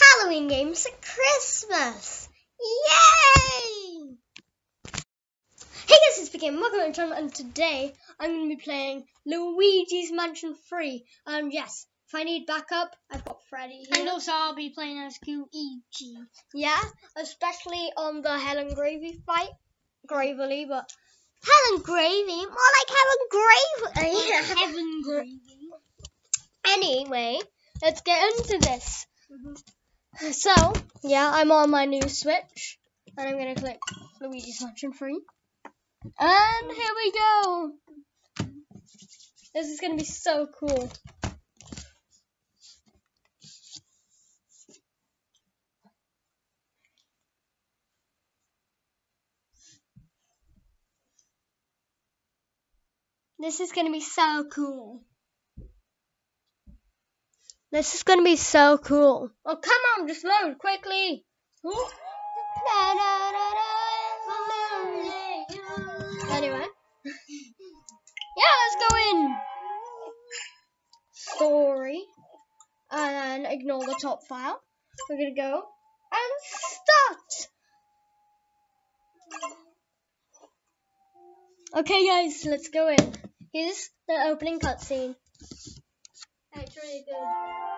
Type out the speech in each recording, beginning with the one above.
Halloween games at Christmas. Yay! Hey guys, it's B. Gaming. Welcome to the channel, and today I'm going to be playing Luigi's Mansion 3. Um, yes, if I need backup, I've got Freddy here. And also, I'll be playing as Luigi. Yeah, especially on the Helen Gravy fight. Gravely, but Helen Gravy? More like Helen Gravy. Heaven gravy. anyway, let's get into this. So, yeah, I'm on my new Switch, and I'm gonna click Luigi's Mansion 3. And here we go! This is gonna be so cool. This is gonna be so cool. This is gonna be so cool. Oh, come on, just load quickly. Anyway. Yeah, let's go in. Story. And ignore the top file. We're gonna go and start. Okay, guys, let's go in. Here's the opening cutscene. Really good.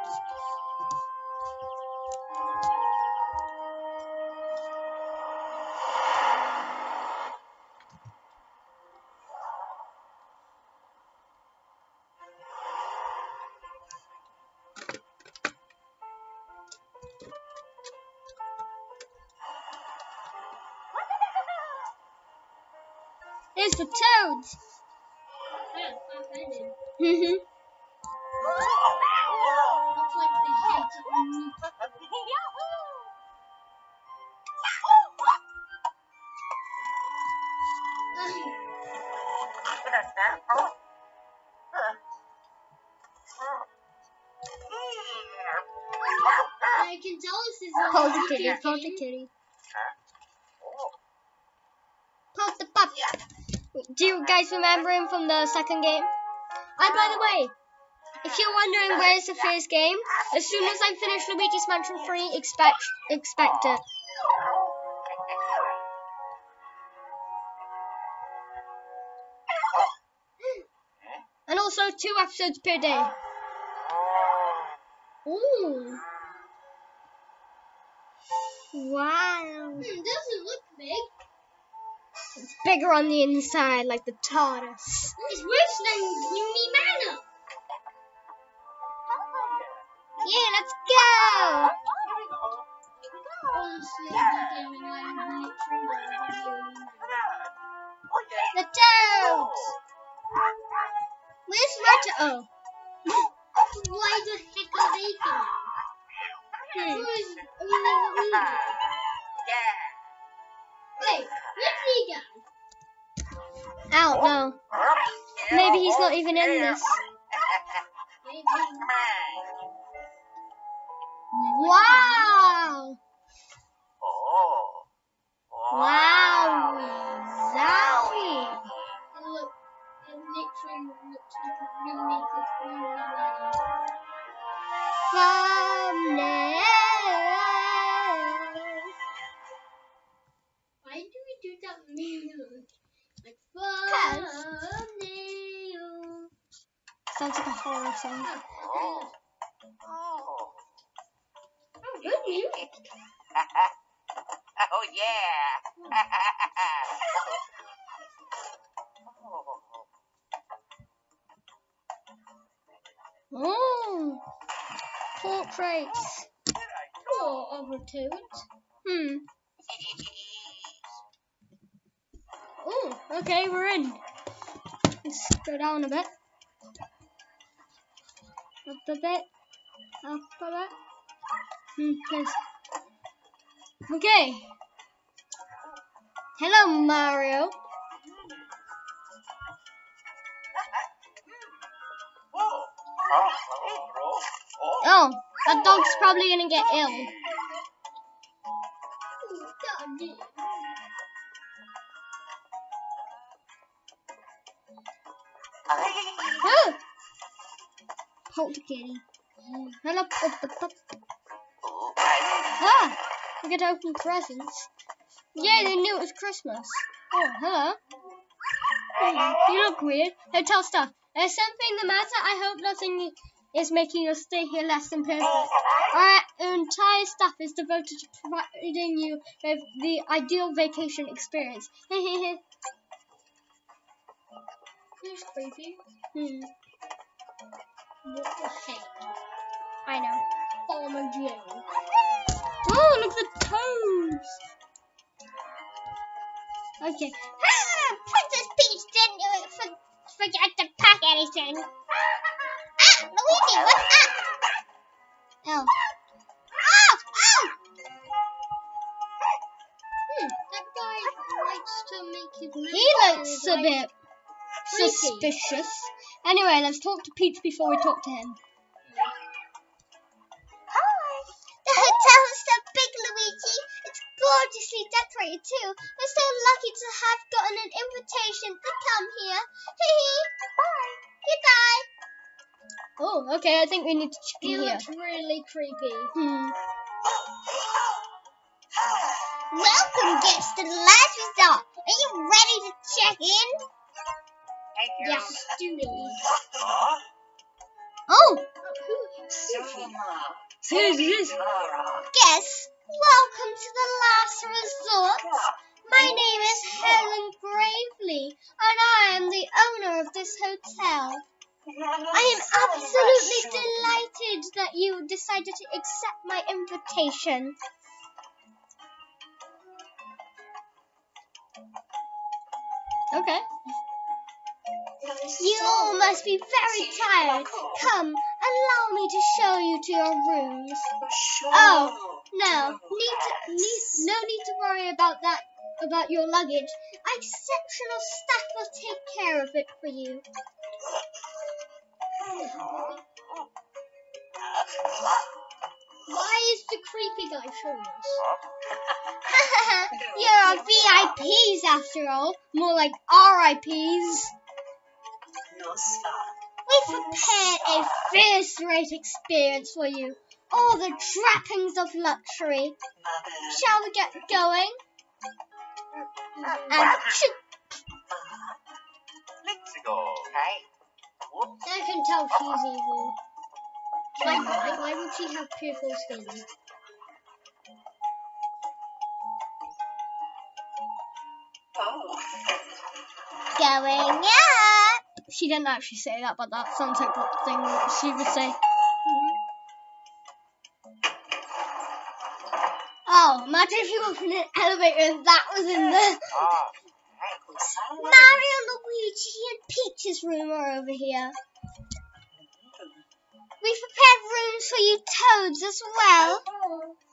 Kitty, Luigi hold the game. kitty. The pup. Do you guys remember him from the second game? And by the way, if you're wondering where's the first game, as soon as I finish Luigi's Mansion 3, expect expect it. And also two episodes per day. Oh. Ooh. Wow. Hmm, doesn't look big. It's bigger on the inside, like the tortoise. It's worse than Gloomy Manor. Yeah, let's go! Honestly, the gaming line literally like The toads! Where's Roger? Oh. Why the heck are they coming? Hmm. don't know. Maybe he's not even in this. Wow! Wow! Zowie! And look, it literally looks like a remake of Gloomy Manor. Thumbnail! Why do we do that music? Cause- Sounds like a horror song. Oh, good music. oh yeah. Oh! Portraits. Oh, over toads. Hmm. Okay, we're in. Let's go down a bit. Up a bit. Up a bit. Hmm. Okay. Hello, Mario. Oh, that dog's probably gonna get ill. Hold the kitty. Hello, up the. Ah, we get to open presents. Yeah, they knew it was Christmas. Oh, hello. Hmm, you look weird. Hotel stuff. There's something the matter. I hope nothing is making us stay here less than perfect. Our entire staff is devoted to providing you with the ideal vacation experience. Creepy? hmm, What? I know. Farmer Joe. Oh, look at the toes. Okay. Ah, Princess Peach didn't for, forget to pack anything. Ah, Luigi, what's up? Oh. Oh, oh! Hmm, that guy likes to make his He looks a bit suspicious. Anyway, let's talk to Peach before we talk to him. Hi! The hotel is so big, Luigi. It's gorgeously decorated too. We're so lucky to have gotten an invitation to come here. Hee hee. Bye. Goodbye. Oh, okay. I think we need to check He in here. looks really creepy. Hmm. Welcome, guests, to the last resort. Are you ready to check in? Yes, do it. Oh, oh. Who who's this? Guests, welcome to the last resort. My name is Hellen Gravely, and I am the owner of this hotel. I am absolutely delighted that you decided to accept my invitation. Okay. You all must be very tired. Come, allow me to show you to your rooms. Oh, no, need to, need, no need to worry about that, about your luggage. Exceptional staff will take care of it for you. Why is the creepy guy showing us? You're VIPs after all. More like RIPs. We've prepared a first-rate experience for you. All the trappings of luxury. Shall we get going? And shoot. I can tell she's evil. Why, why, why would she have purple skin? Going up. She didn't actually say that, but that sounds like the thing she would say. Oh, imagine if you opened an elevator and that was in there. Mario, Luigi, and Peach's room are over here. We've prepared rooms for you toads as well.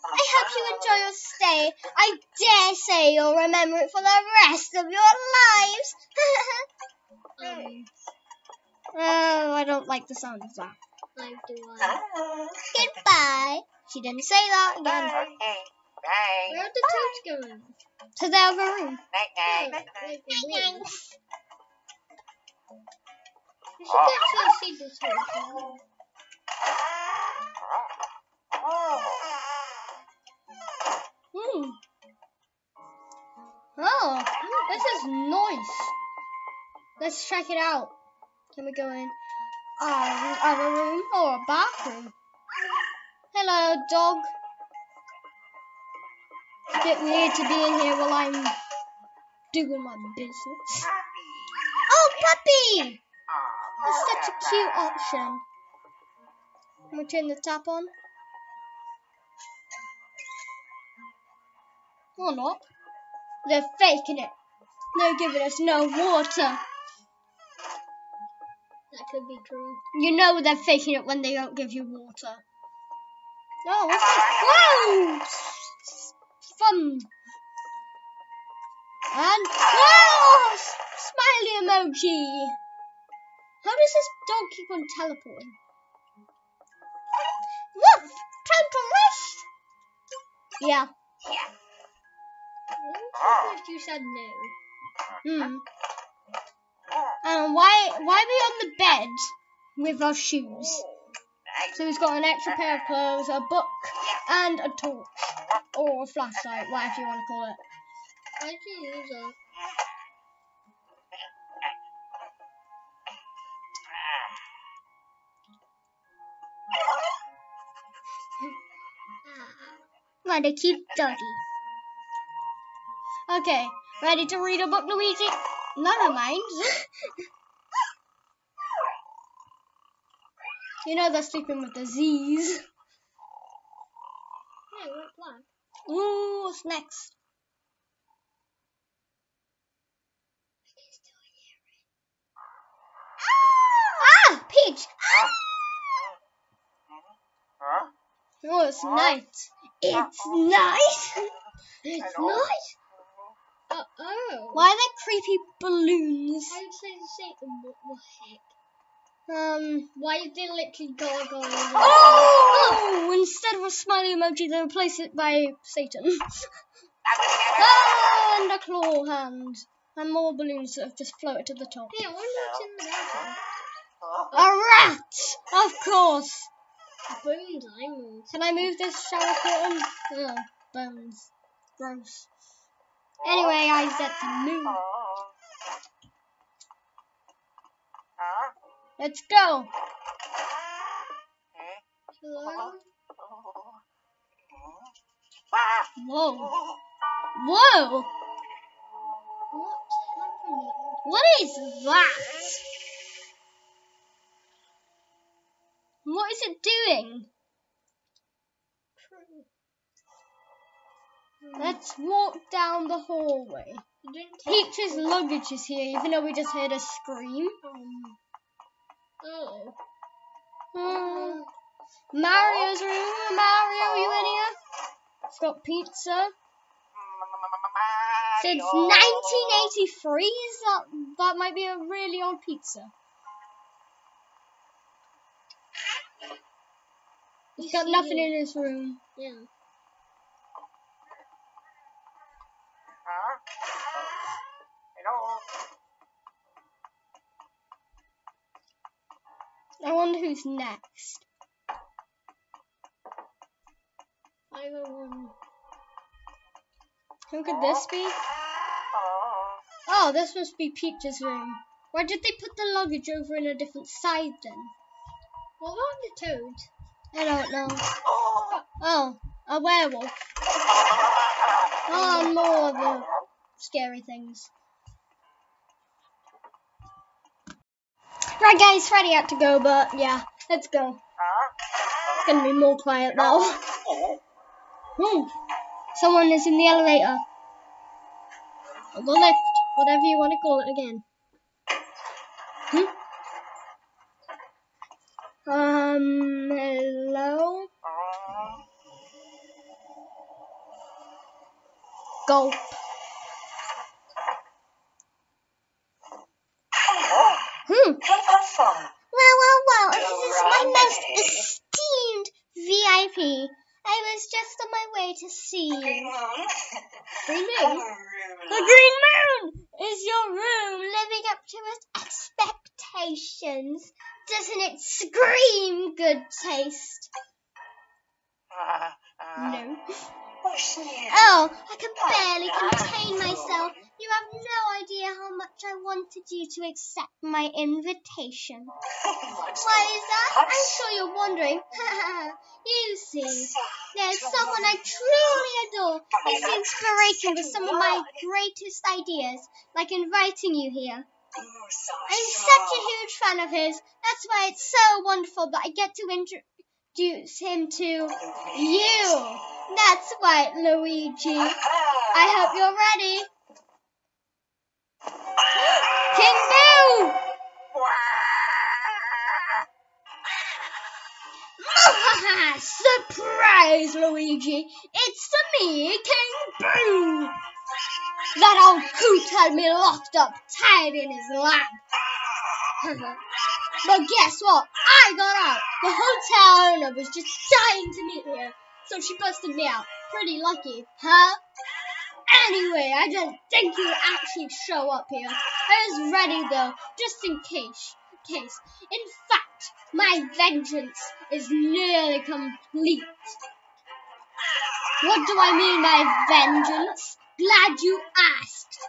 I hope you enjoy your stay. I dare say you'll remember it for the rest of your lives. Um, Oh, I don't like the sound of that. I do I. Goodbye. She didn't say that again. Where are the toads going? To the other room. Oh, like the wind. We should get to see this hotel. Hmm. Oh, this is nice. Let's check it out. Can we go in our room or a bathroom? Hello, dog. It's a bit weird to be in here while I'm doing my business. Oh, puppy! That's such a cute option. Can we turn the tap on? Or not. They're faking it. They're giving us no water. That could be true. You know they're faking it when they don't give you water. Oh, what's this? Whoa! Fun. And whoa! Smiley emoji. How does this dog keep on teleporting? Woof! Time to rest! Yeah. I'm you said no. Hmm. And why why are we on the bed with our shoes? So he's got an extra pair of clothes, a book, and a torch or a flashlight, whatever you want to call it. I can use that. What a cute doggy. Okay, ready to read a book, Luigi? Never mind. you know they're sleeping with the Z's. Hey, what black? Ooh, what's next? Ah, Peach. Oh, it's night. It's nice. It's Hello? night. Oh, oh. Why are there creepy balloons? I would say the same. What the heck? Um. Why is there literally gargoyles? Oh! Instead of a smiley emoji, they replace it by Satan. Ah, and a claw hand. And more balloons that have just floated to the top. Hey, I wonder what's in the bathroom. A rat! Of course. Bones, I move. Can I move this shower curtain? Oh, bones. Gross. Anyway, said to move. Let's go. Hello? Whoa. Whoa! What is that? What is it doing? Let's walk down the hallway. Peach's luggage is here, even though we just heard a scream. um. Oh. Hmm. Mario's room. Mario, are you in here? It's got pizza. Since 1983, is that that might be a really old pizza. He's got nothing in his room. Yeah. I wonder who's next. I one. Um, who could this be? Oh, this must be Peach's room. Why did they put the luggage over in a different side then? What about the toad? I don't know. Oh, a werewolf. Oh, more of the scary things. Right, guys, Freddy had to go, but yeah, let's go. It's gonna be more quiet now. Hmm. Someone is in the elevator. Or the lift, whatever you want to call it again. Hmm? Um, hello? Gulp. To accept my invitation. Why is that? I'm sure you're wondering. you see, there's someone I truly adore. He's the inspiration for some of my greatest ideas, like inviting you here. I'm such a huge fan of his. That's why it's so wonderful that I get to introduce him to you. That's right, Luigi. I hope you're ready. King Boo! Surprise, Luigi! It's me, King Boo! That old coot had me locked up tied in his lap. but guess what? I got out. The hotel owner was just dying to meet me, so she busted me out. Pretty lucky, huh? Anyway, I didn't think you'd actually show up here. I was ready though, just in case. Case. In fact, my vengeance is nearly complete. What do I mean by vengeance? Glad you asked.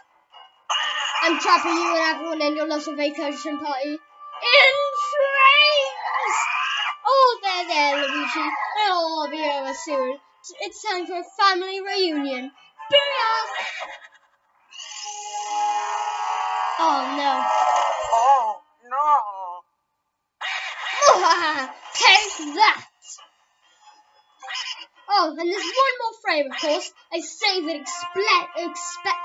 I'm trapping you and everyone in your little vacation party. In flames! Oh, there, there, Luigi. It'll all be over soon. It's time for a family reunion. Oh, no. Oh, no. Take that! Oh, and there's one more frame, of course. I saved it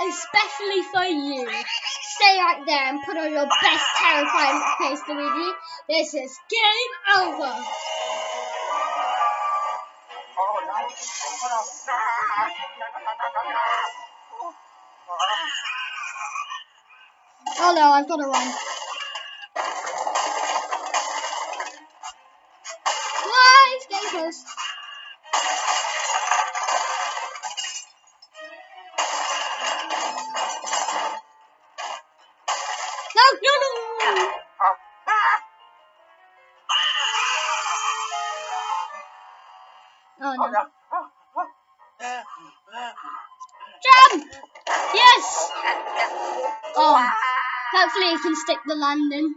especially for you. Stay right there and put on your best terrifying face, Luigi. This is game over. Oh, no. I've got to run. Why? Close. Hopefully you can stick the landing.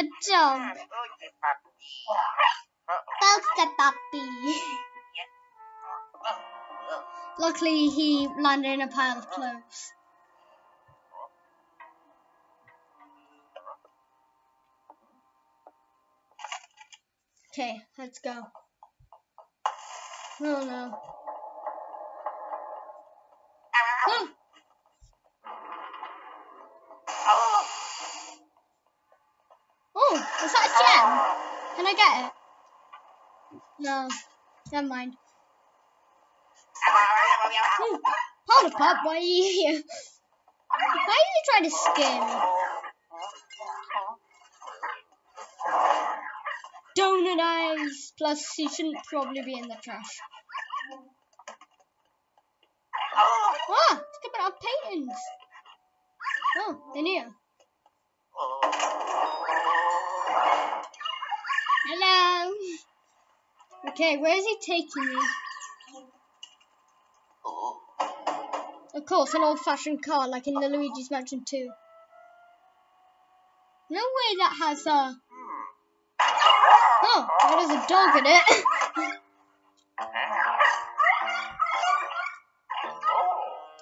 Oh, jump. That's the puppy. Luckily, he landed in a pile of clothes. Okay, let's go. Oh no. Oh, oh, is that a gem? Can I get it? No, never mind. Hold up, up, why are you here? Why are you trying to scare me? Donut eyes! Plus, he shouldn't probably be in the trash. Okay, where is he taking me? Of course, an old-fashioned car like in the Luigi's Mansion 2. No way that has a... Oh, there's a dog in it.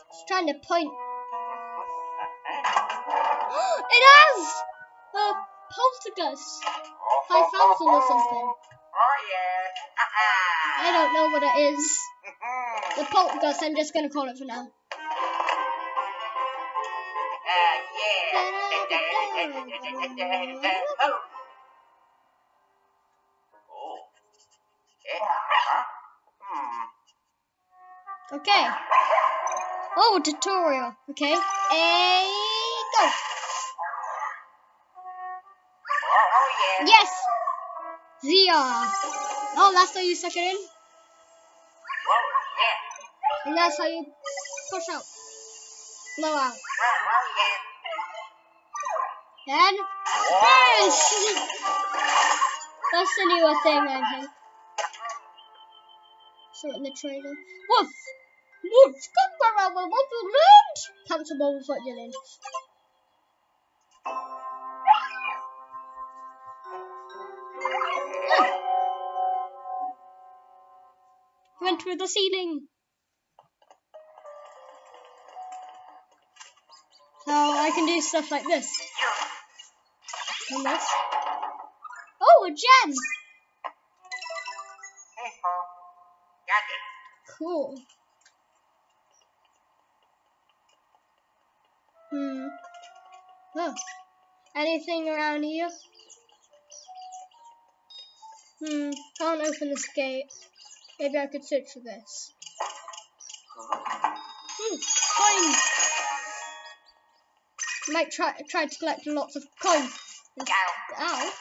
It's trying to point. it has a Poltergust. 5000 or something. Oh, yeah. I don't know what it is. Mm-hmm. The Poltergust, I'm just going to call it for now. Oh. Oh. Yeah. Okay. Oh, tutorial. Okay. A go. Oh, oh, yeah. Yes. ZR. Oh, that's how you suck it in. And that's how you push out. Blow out. And burst. That's the newer thing, I think. It in the trailer. Woof! Woof! Come around with what you learned! Comfortable with what you learned. Ah. Went through the ceiling. So I can do stuff like this. And this. Oh, a gem! Cool. Hmm. Oh. Anything around here? Hmm. Can't open this gate. Maybe I could search for this. Hmm. Coins. Might try try to collect lots of coins. Ow.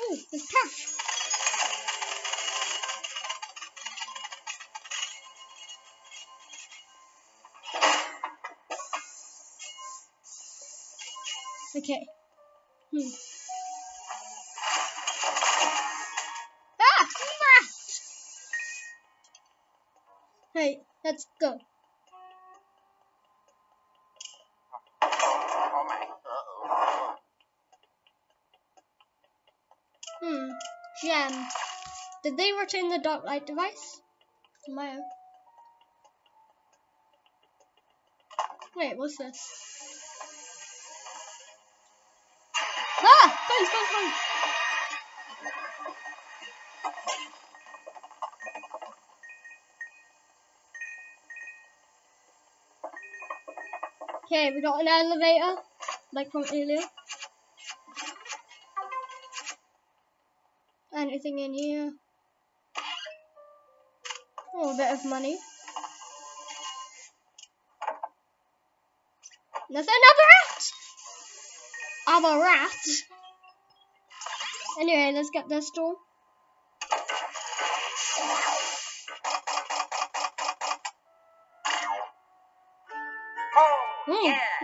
Ooh, there's cash. Okay. Hmm. Let's go. Hmm. Gem. Did they return the dark light device? Wait, what's this? Ah! Coins, coins, coins! Okay, we got an elevator, like from earlier. Anything in here? Oh, a bit of money. There's another rat! Other rat! Anyway, let's get this door.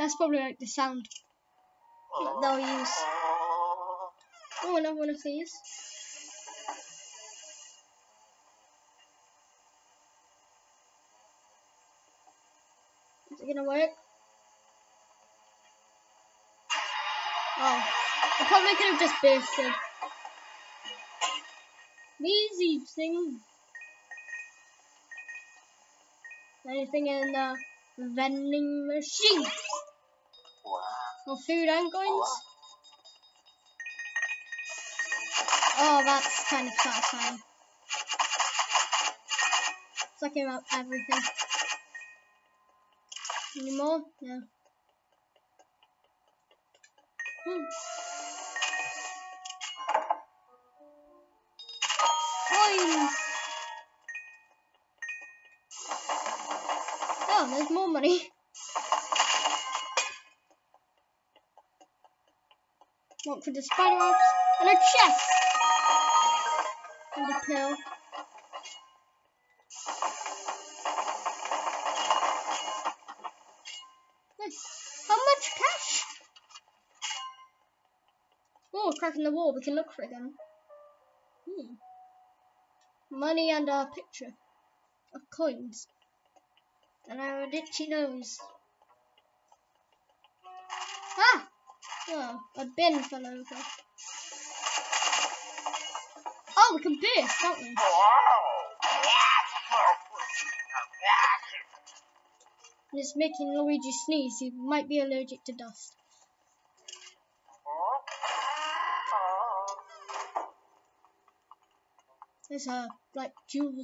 That's probably like the sound that they'll use. Oh, another one of these. Is it gonna work? Oh, I probably could have just bursted. Easy thing. Anything in the vending machine? Or food and coins? Oh, that's kind of satisfying. Sucking up everything. Any more? No. Hmm. Coins! Oh, there's more money. for the spider webs and a chest. And a pill. How much cash? Oh, a crack in the wall. We can look for them. Hmm. Money and a picture of coins. And a itchy nose. Oh, a bin fell over. Oh, we can burst, can't we? And it's making Luigi sneeze. He might be allergic to dust. There's a like jewel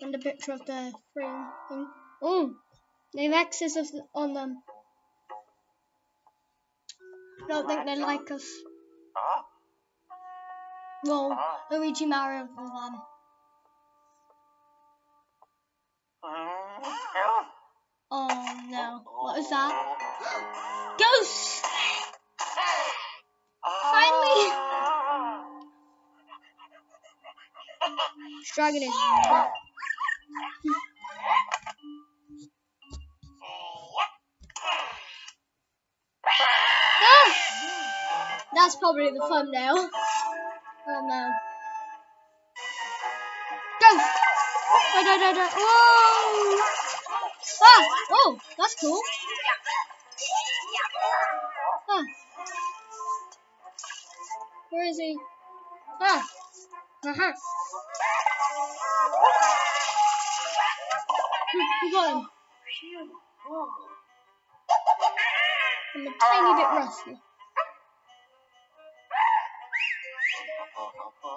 and a picture of the frame thing. Oh, they have access on them. Don't think they like us. Well, Luigi Mario them. Oh no, what is that? Ghosts! Finally! Dragon is. That's probably the thumbnail. Oh no. Go! Oh, no, no, no. Whoa! Ah! Oh, that's cool. Huh. Where is he? Ah! Uh-huh. Hmm, We got him. I'm a tiny bit rusty.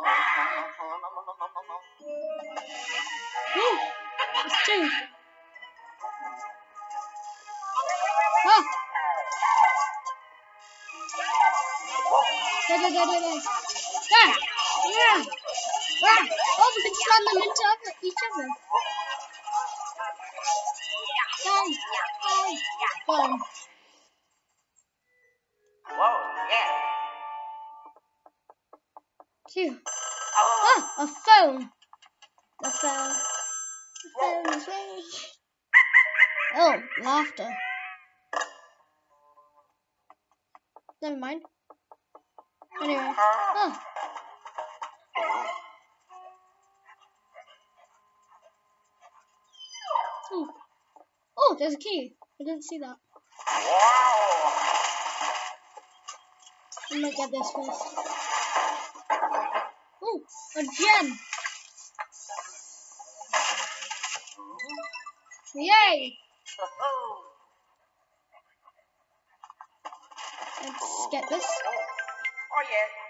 Ah! Ah! Ah! Oh. There's a key. I didn't see that. Wow. I might get this first. Oh, a gem. Yay! Let's get this. Oh, yeah.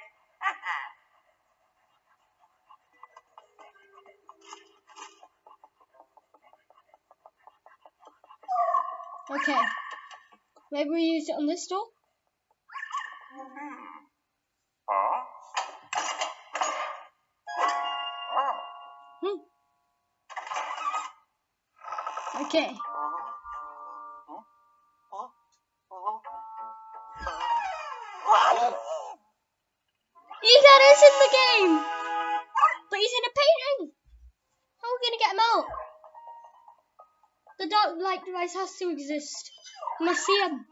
Okay. Maybe we use it on this door? Huh? Oh. Hmm. Okay. He got us in the game! But he's in a painting! How are we gonna get him out? The dark light device has to exist. We must see him.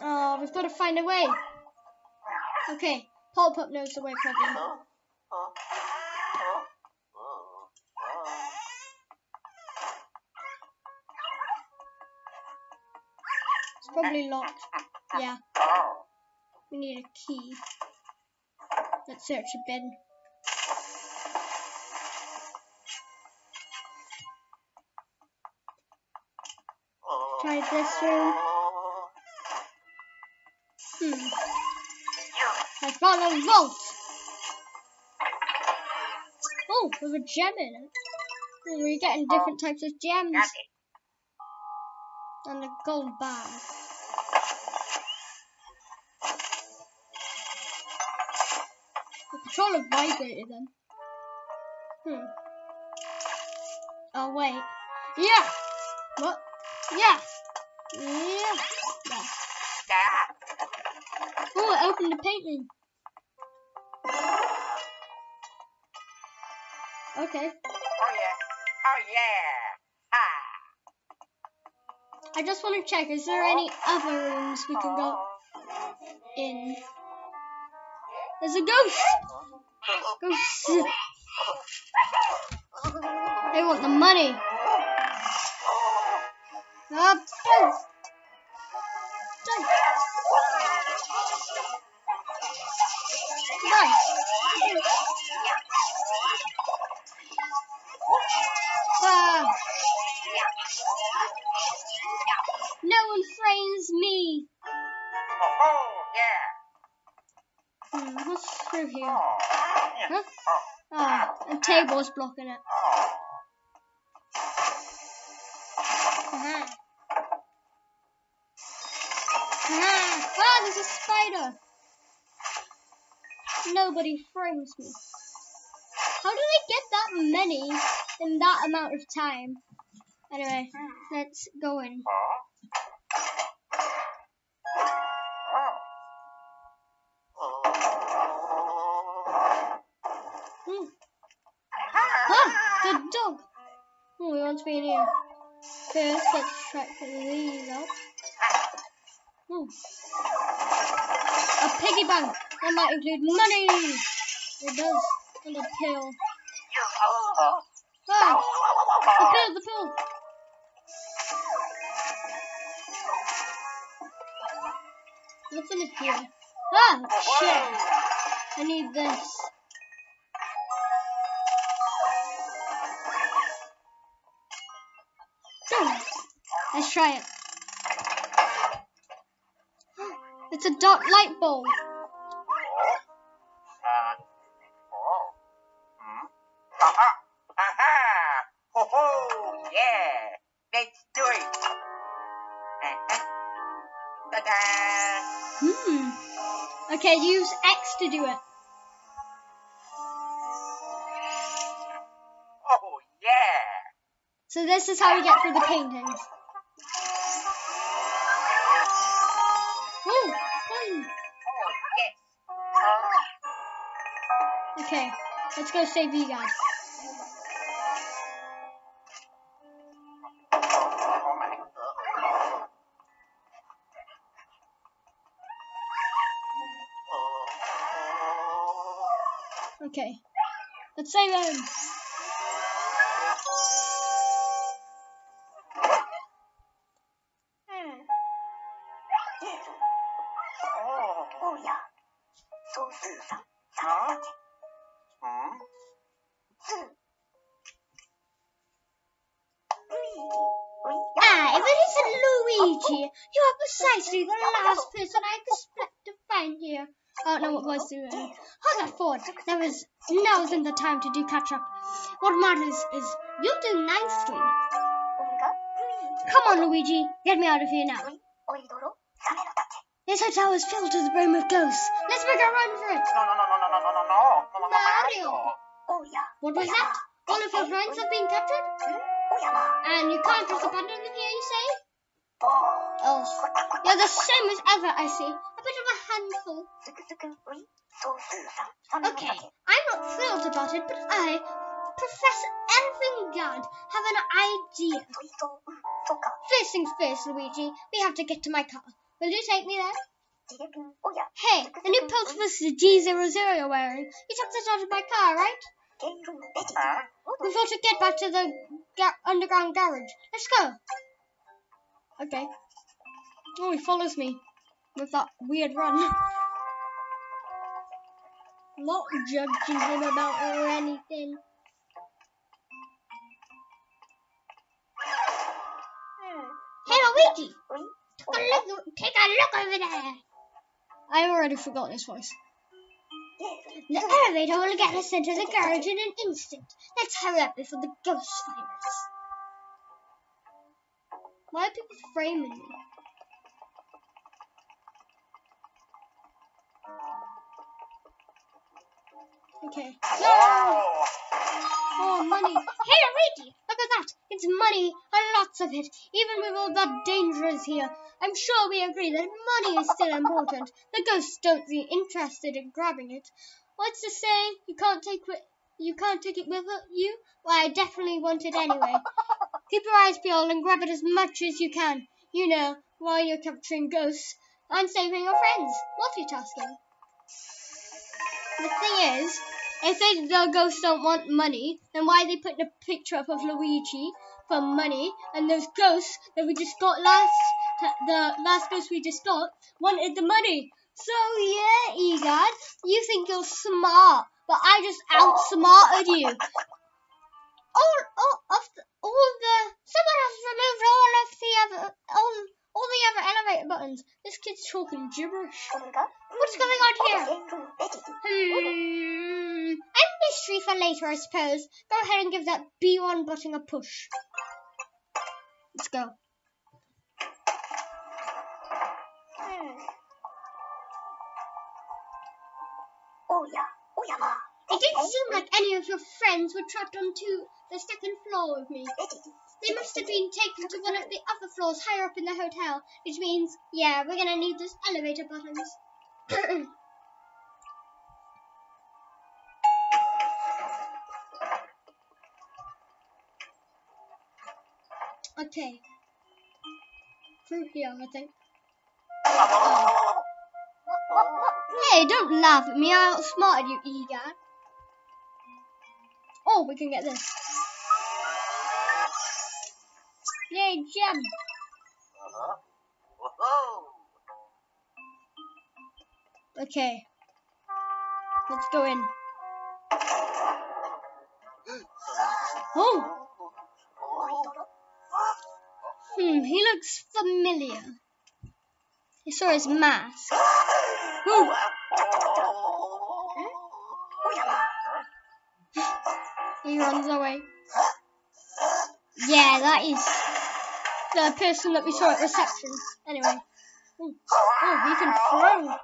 Oh, we've got to find a way. Okay, Polterpup knows the way probably. It's probably locked. Yeah, we need a key. Let's search a bin. Try this room. Hmm. I found a vault. Oh, with a gem in it. We're getting different types of gems. And a gold bar. The controller vibrated then. Hmm. Oh wait. Yeah. What? Yeah. Yeah. Yeah. Oh, it opened the painting. Okay. Oh yeah. Oh yeah. Ah. I just want to check, is there any other rooms we can go in? There's a ghost! Ghost! They want the money! Up! Go! Go! Goodbye! Ah! No one frames me! Oh yeah. Hmm, what's through here? Oh. Huh? Ah, a table's blocking it. Oh. Aha. Aha. Ah, there's a spider. Nobody frames me. How do they get that many in that amount of time? Anyway, let's go in. Oh, me in here. First, let's track these out. Hmm. A piggy bank. That might include money. It does. And a pill. Ah, the pill, the pill. In it here? Ah, shit. I need this. Let's try it. It's a dark light bulb. Aha! Aha! Ho ho! Yeah! Let's do it! Hmm. Okay, use X to do it. Oh yeah! So this is how we get through the paintings. Okay, let's go save god! Oh. Okay, let's save him. time to do catch up. What matters is you're doing nicely. Come on, Luigi. Get me out of here now. This hotel is filled to the brim with ghosts. Let's make a run for it. No, no, no, no, no, no, no, no. Mario. Oh, yeah. What was that? All of your friends have been captured? And you can't just abandon them here, you say? Oh, you're the same as ever, I see a bit of a handful. Okay, I'm not thrilled about it, but I, Professor Elvin Gadd, have an idea. First things first, Luigi, we have to get to my car. Will you take me there? Hey, the new post was the G00 you're wearing. You took this out of my car, right? We've got to get back to the ga underground garage. Let's go. Okay. Oh, he follows me with that weird run. Not judging him about or anything. Hmm. Hey Luigi! Take a look take a look over there. I already forgot this voice. The elevator will get us into the garage in an instant. Let's hurry up before the ghosts find us. Why are people framing me? Okay. No! Oh. Money. Hey, Luigi! Look at that! It's money, and lots of it. Even with all the dangers here, I'm sure we agree that money is still important. The ghosts don't seem interested in grabbing it. What's the saying? You can't take wi- you can't take it with you. Well, I definitely want it anyway. Keep your eyes peeled and grab it as much as you can. You know, while you're capturing ghosts and saving your friends. Multitasking. The thing is, if they, the ghosts don't want money, then why they putting a picture up of Luigi for money? And those ghosts that we just got last, the last ghost we just got, wanted the money. So yeah, Egad, you think you're smart, but I just outsmarted you. All, all of the, all the, someone has removed all of the other, all, all the other animate buttons. This kid's talking gibberish. What's going on here? Hmm. i mystery for later, I suppose. Go ahead and give that B1 button a push. Let's go. Oh yeah, oh yeah. It didn't seem like any of your friends were trapped onto the second floor with me. They must have been taken to one of the other floors higher up in the hotel, which means, yeah, we're gonna need those elevator buttons. okay. Through here, I think. Hey, don't laugh at me. I outsmarted you, Egad. Oh, we can get this. Hey Jim. Uh -huh. Okay. Let's go in. Oh! Hmm, he looks familiar. I saw his mask. Ooh. He runs away. Yeah, that is the person that we saw at reception. Anyway. Oh, he can throw.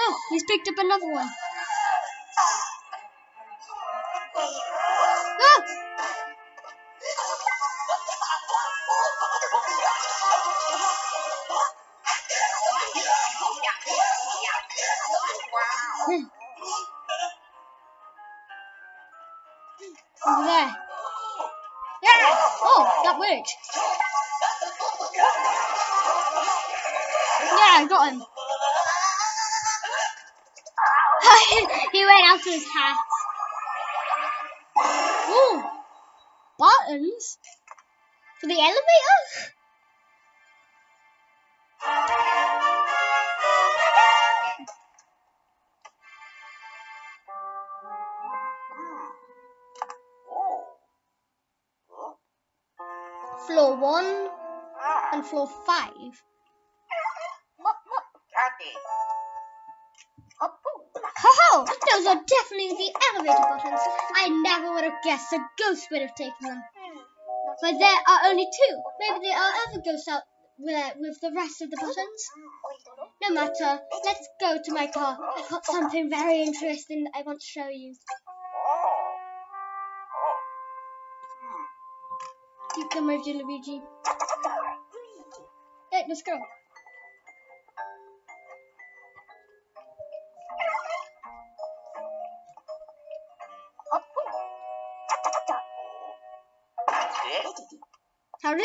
Oh, he's picked up another one. these hats. Ooh, buttons for the elevator. Floor 1 and floor 5. Those are definitely the elevator buttons. I never would have guessed a ghost would have taken them. But there are only two. Maybe there are other ghosts out there with the rest of the buttons. No matter. Let's go to my car. I've got something very interesting that I want to show you. You, Luigi. Hey, let's go.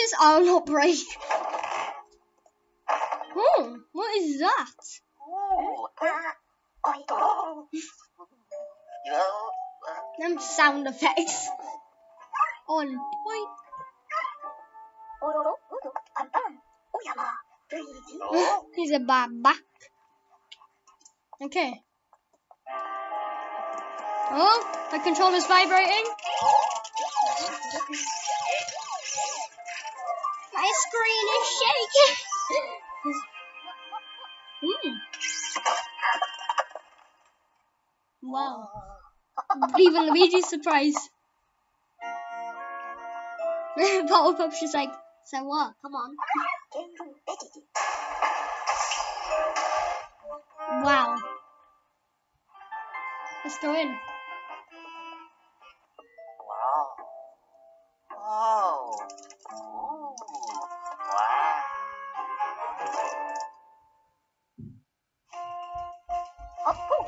His arm not break? Hmm, what is that? Them sound effects. On point. He's a baba. Okay. Oh, the controller's vibrating. My screen is shaking. Hmm. Wow. Even Luigi's surprised. Polterpup's just like, so what? Come on. Wow. Let's go in.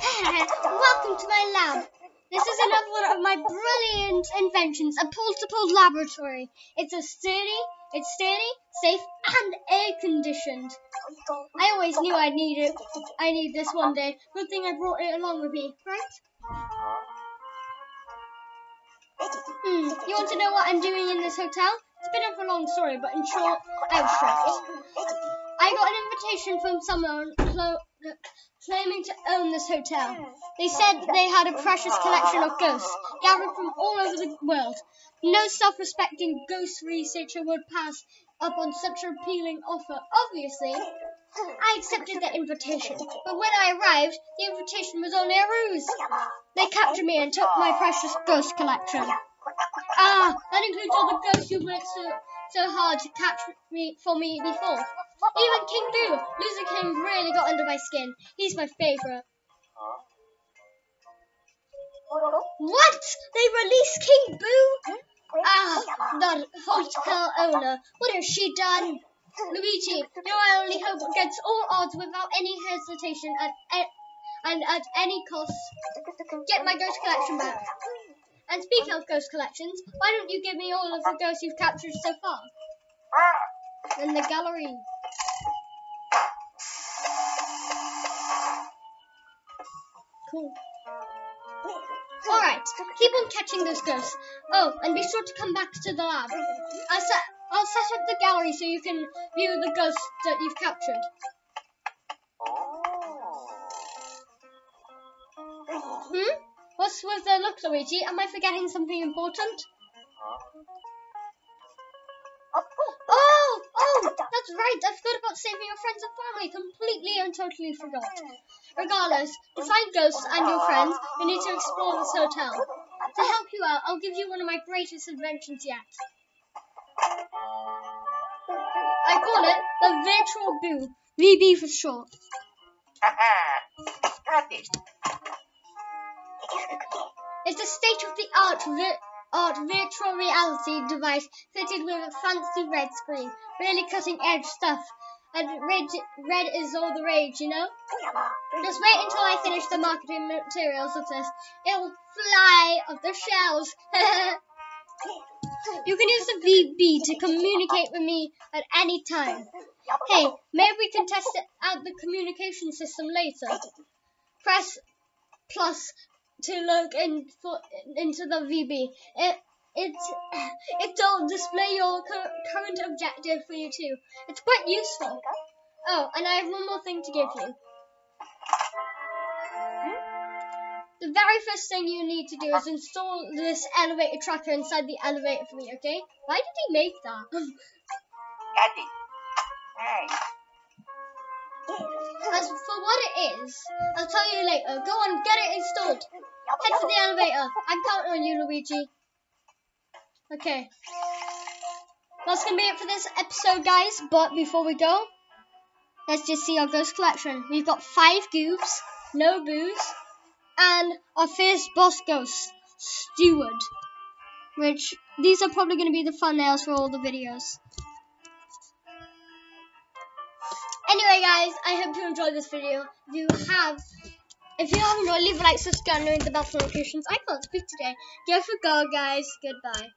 Welcome to my lab. This is another one of my brilliant inventions, a portable laboratory. It's a sturdy, it's sturdy, safe, and air conditioned. I always knew I'd need it. I need this one day. Good thing I brought it along with me, right? Hmm. You want to know what I'm doing in this hotel? It's been a long story, but in short, I was abstract. I got an invitation from someone clo- claiming to own this hotel. They said they had a precious collection of ghosts gathered from all over the world. No self-respecting ghost researcher would pass up on such an appealing offer. Obviously, I accepted their invitation, but when I arrived, the invitation was only a ruse. They captured me and took my precious ghost collection. Ah, that includes all the ghosts who worked so, so hard to catch me for me before. Even King Boo, Loser King really got under my skin. He's my favourite. What? They released King Boo? Ah, the hotel owner. What has she done? Luigi, you're my only hope against all odds without any hesitation at, at, and at any cost. Get my ghost collection back. And speaking of ghost collections, why don't you give me all of the ghosts you've captured so far? In the gallery. Cool. Alright, Keep on catching those ghosts. Oh, and be sure to come back to the lab. I'll set, I'll set up the gallery so you can view the ghosts that you've captured. What's with the look, Luigi? Am I forgetting something important? Oh oh, oh, oh, oh, that's right. I forgot about saving your friends and family. Completely and totally forgot. Hmm. Regardless, to find ghosts and your friends, we need to explore this hotel. To help you out, I'll give you one of my greatest inventions yet. I call it the Virtual Boo. VB for short. It's a state-of-the-art art virtual reality device fitted with a fancy red screen. Really cutting-edge stuff. And red, red is all the rage, you know? Just wait until I finish the marketing materials of this. It'll fly off the shelves. you can use the VB to communicate with me at any time. Hey, maybe we can test out the communication system later. Press plus to look in for, into the VB. It it it'll display your cur- current objective for you too. It's quite useful. Oh, and I have one more thing to give you. The very first thing you need to do is install this elevator tracker inside the elevator for me, okay? Why did he make that? As for what it is, I'll tell you later. Go on, get it installed. Head for the elevator. I'm counting on you, Luigi. Okay. That's gonna be it for this episode, guys. But before we go, let's just see our ghost collection. We've got five Goobs, no Boos, and our first boss ghost, Steward. Which these are probably gonna be the thumbnails for all the videos. Anyway, guys, I hope you enjoyed this video. If you have, if you haven't already, leave a like, subscribe, and ring the bell for notifications. I can't speak today. Go for go, guys. Goodbye.